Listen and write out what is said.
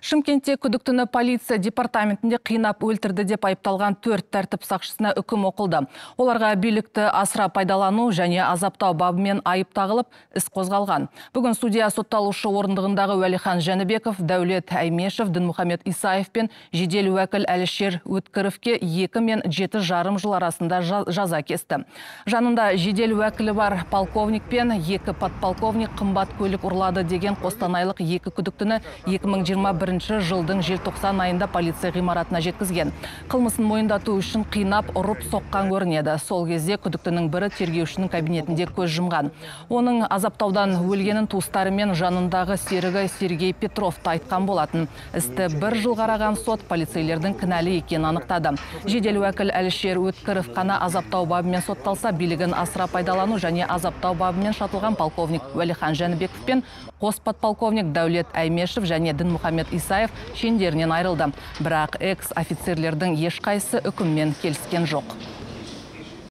Шымкентте күдіктіні полиция департаментінде қинап өлтірді деп айыпталған төрт тәртіп сақшысына үкім оқылды. Оларға билікті асыра пайдалану және азаптау бабымен айып тағылып, іс қозғалған. Бүгін судья сотталушы орындығындағы Уәлихан Жәнібеков, Дәулет Әймешев, Дінмұхамед Исаев пен жедел уәкіл Әлішер Өткіровке екі мен жеті жарым жыл арасында жаза кесті. Жанында жедел уәкілі бар полковник пен екі подполковник қымбат көлік ұрлады деген қостанайлық екі күдіктіні 2021 жылдың желтоқсан айында полиция ғимаратына жеткізген. Қылмысын мойындату үшін қинап ұрып соққан көрінеді. Сол кезде күдіктінің бірі тергеушінің кабинетінде көз жұмған. Оның азаптаудан өлгенін туыстары мен жанындағы серігі Сергей Петров айтқан болатын. Істі бір жыл қараған сот полицейлердің кінәлі екенін анықтады. Жедел уәкіл Әлішер Өткіров қана азаптау бабымен сотталса, билігін асыра пайдалану және азаптау бабымен шатылған полковник Уәлихан Жәнібеков пен қос подполковник Дәулет Әймешев және Дінмұхамед Исаев шендерінен айырылды. Бірақ экс-офицерлердің ешқайсы үкіммен келіскен жоқ.